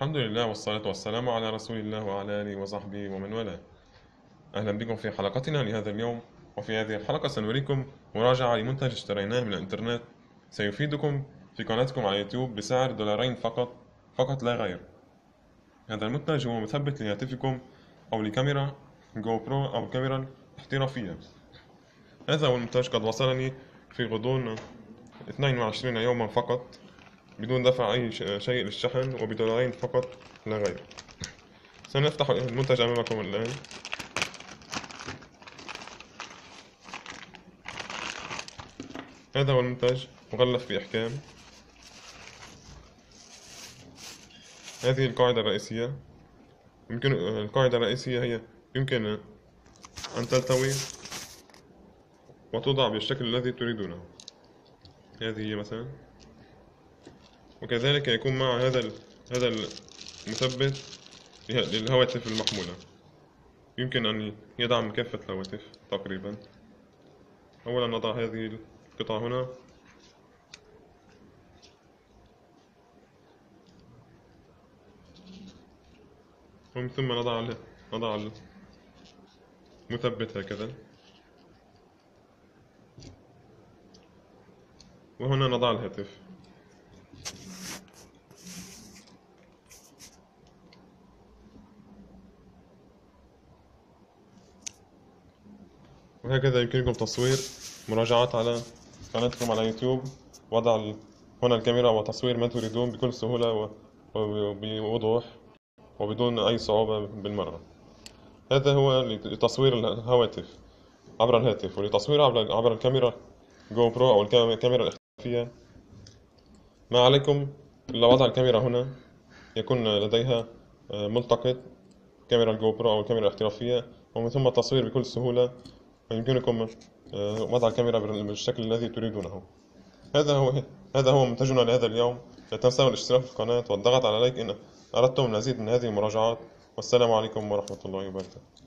الحمد لله والصلاة والسلام على رسول الله وعلى آله وصحبه ومن والاه. أهلا بكم في حلقتنا لهذا اليوم وفي هذه الحلقة سنريكم مراجعة لمنتج اشتريناه من الإنترنت. سيفيدكم في قناتكم على يوتيوب بسعر دولارين فقط فقط لا غير. هذا المنتج هو مثبت لهاتفكم أو لكاميرا جو برو أو الكاميرا الاحترافية هذا هو المنتج قد وصلني في غضون 22 يوما فقط. بدون دفع أي شيء للشحن وبدولارين فقط لا غير. سنفتح المنتج أمامكم الآن. هذا هو المنتج مغلف بإحكام هذه القاعدة الرئيسية. يمكن القاعدة الرئيسية هي يمكن أن تلتوي وتوضع بالشكل الذي تريدونه. هذه هي مثلا. وكذلك يكون مع هذا هذا المثبت للهواتف المحمولة. يمكن أن يدعم كافة الهواتف تقريبا. أولا نضع هذه القطعة هنا. ومن ثم نضع نضع المثبت هكذا. وهنا نضع الهاتف. وهكذا يمكنكم تصوير مراجعات على قناتكم على يوتيوب وضع هنا الكاميرا وتصوير ما تريدون بكل سهولة وبوضوح وبدون أي صعوبة بالمرة. هذا هو لتصوير الهواتف عبر الهاتف ولتصوير عبر عبر الكاميرا GoPro أو الكاميرا الاحترافية ما عليكم إلا وضع الكاميرا هنا يكون لديها آه، ملتقط كاميرا ال GoPro أو الكاميرا الاحترافية ومن ثم التصوير بكل سهولة. يمكنكم آه، وضع الكاميرا بالشكل الذي تريدونه. هذا هو هذا هو منتجنا لهذا اليوم. لا تنسوا الاشتراك في القناة والضغط على لايك إن أردتم المزيد من هذه المراجعات. والسلام عليكم ورحمة الله وبركاته.